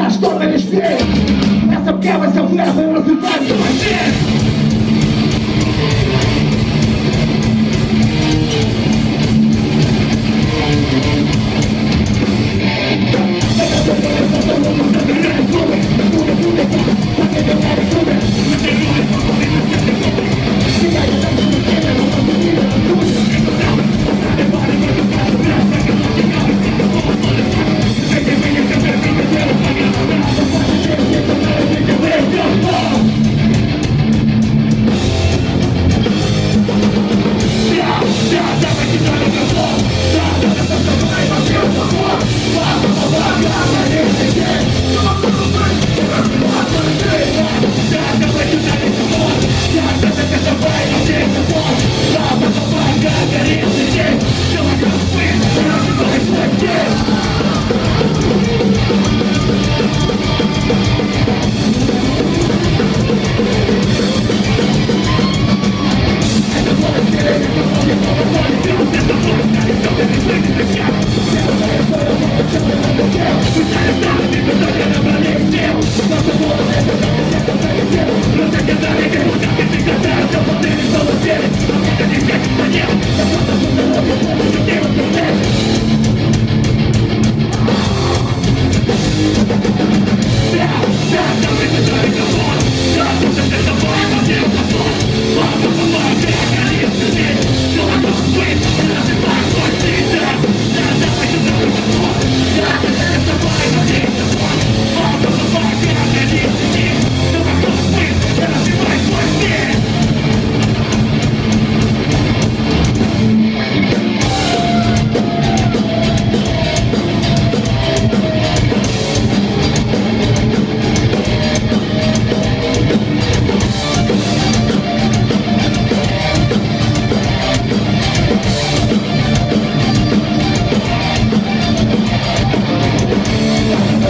gars torna-lhes fiel Essa pequena vai ser verbo, eu não se vai,